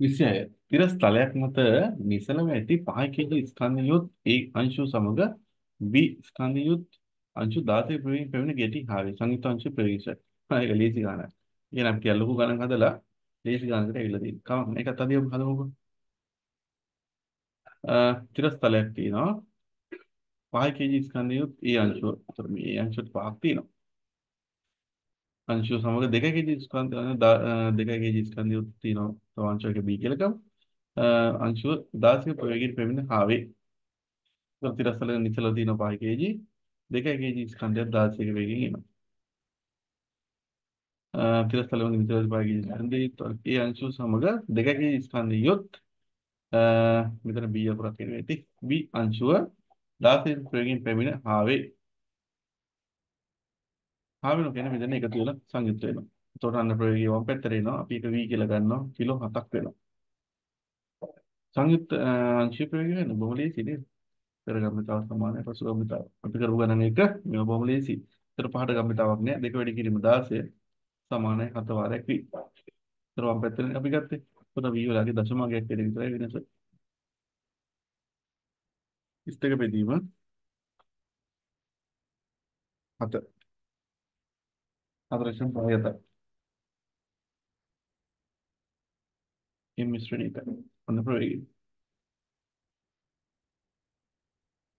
විෂය තිර ස්ථලයක් මත නිසලව ඇති පහකින් ස්කන්ධයොත් ඒ අංශු සමග B ස්කන්ධයොත් අංශු 16 ප්‍රවේගයෙන් පැමිණ ගැටි හාවේ සංයුක්ත අංශු ප්‍රවේශ. ඒක ලේසි ගානක්. ඉතින් අපි කියලා ලොකු ගණන් හදලා ලේසි ගණනකට ඇවිල්ලා තියෙනවා. කමක් නෑ. ඒකත් අදියම හදමුකෝ. අ තිර ස්ථලයක් තියෙනවා. 5 kg ස්කන්ධයොත් ඒ අංශුව. ඒතර මේ අංශුවට පහක් තියෙනවා. අංශුව සමග 2 kg ස්කන්ධ 2 kg ස්කන්ධයොත් තියෙනවා. තව අංශයක B කියලා ගමු. අ අංශුව 16 ප්‍රවේගයෙන් පැමිණ හාවේ. ඒතර තිර ස්ථලයේ නිසල තියෙන 5 kg 2 kg ස්කන්ධයක් 16 වේගයෙන් එනවා. තිරස්තලවල නිතර භාගී ස්කන්ධය ඒ අංශු සමග 2 kg ස්කන්ධයොත් මෙතන B අකුරක් එනවා ඇති B අංශුව 16 ප්‍රවේගයෙන් පැමිණ හාවේ හාවෙන කියන්නේ මෙතන එකතු වෙලා සංයුක්ත වෙනවා. එතකොට අන්න ප්‍රවේගය වම් පැත්තට එනවා. අපි ඒක V කියලා ගන්නවා. කිලෝ 7ක් වෙනවා. සංයුක්ත අංශු ප්‍රවේගය වෙන බොහොම ලේසි නේද? පෙරගම්මිතාව සමානයි පසුගම්මිතාව. අපි කරපු ගණන් එක මේව බොහොම ලේසි. ඒතර පහට ගම්මිතාවක් නෑ. දෙක වැඩි කිරීම 16 සමානයි 7 වාරයක් V. ඒතර වම් පැත්තෙන් අපි ගත්තේ. එතකොට V වලගේ දශමයකට විතරයි වෙනස. ඉස්තක බෙදීම 7 හතරෙන් පහයට මේ මිශ්‍රණය කරනවා. අන්න ප්‍රවේගය.